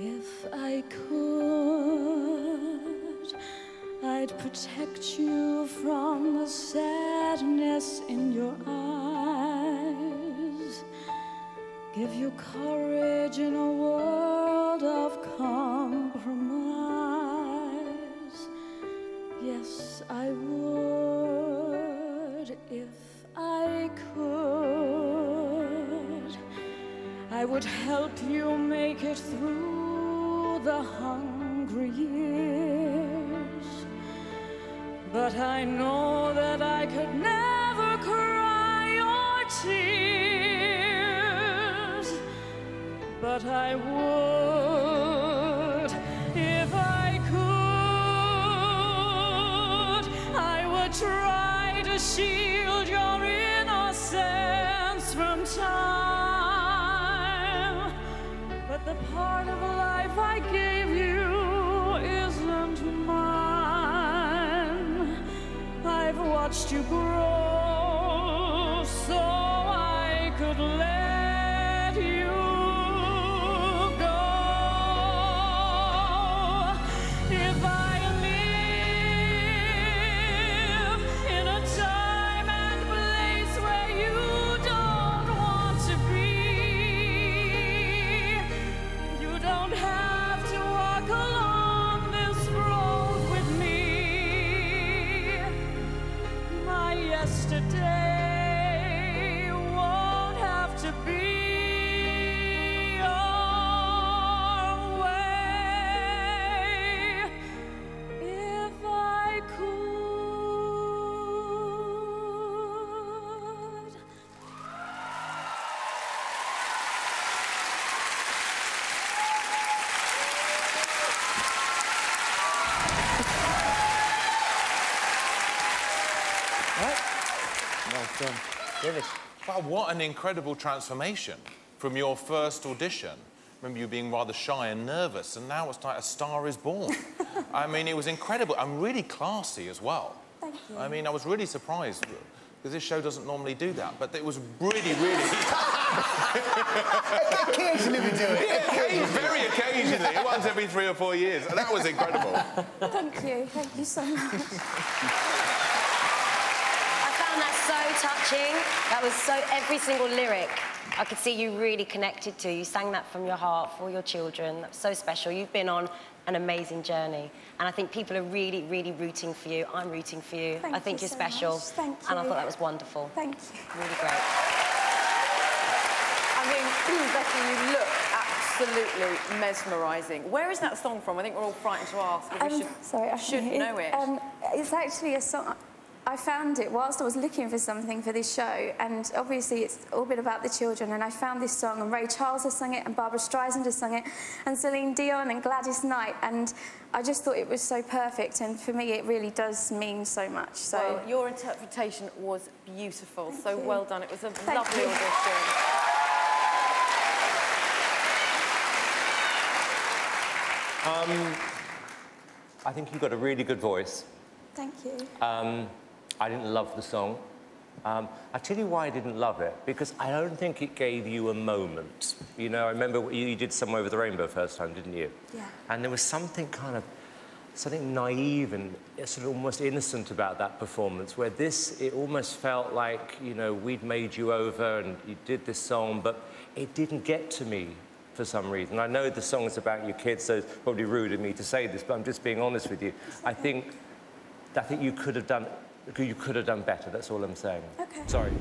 If I could, I'd protect you from the sadness in your eyes. Give you courage in a world of compromise. Yes, I would if I could. I would help you make it through the hungry years. But I know that I could never cry your tears. But I would watched you grow yesterday Well done. Finish. Wow, what an incredible transformation from your first audition. Remember you being rather shy and nervous, and now it's like a star is born. I mean, it was incredible and really classy as well. Thank you. I mean, I was really surprised because this show doesn't normally do that, but it was really, really. Occasionally we do it. Occasion- very occasionally, once every three or four years. And that was incredible. Thank you. Thank you so much. I found that so touching. That was so every single lyric I could see you really connected to. You sang that from your heart for your children. That's so special. You've been on an amazing journey. And I think people are really, really rooting for you. I'm rooting for you. Thank I think you are so special. much. Thank And I thought that was wonderful. Thank you. Really great. I mean, Becky, you look absolutely mesmerising. Where is that song from? I think we're all frightened to ask. but we Um, should, sorry, I should it- know it. Um, it's actually a song. I found it whilst I was looking for something for this show, and obviously it's all been about the children. And I found this song, and Ray Charles has sung it, and Barbra Streisand has sung it, and Celine Dion and Gladys Knight, and I just thought it was so perfect. And for me, it really does mean so much. So well, your interpretation was beautiful. so you. well done. It was a Thank lovely you. audition. I think you've got a really good voice. thank you. Um, I didn't love the song. Um, I tell you why I didn't love it because I don't think it gave you a moment. You know, I remember you, you did "Somewhere Over the Rainbow" first time, didn't you? Yeah. And there was something kind of something naive and sort of almost innocent about that performance. Where this, it almost felt like you know we'd made you over and you did this song, but it didn't get to me for some reason. I know the song is about your kids, so it's probably rude of me to say this, but I'm just being honest with you. I think I think you could have done you could have done better. That's all I'm saying. Okay. Sorry.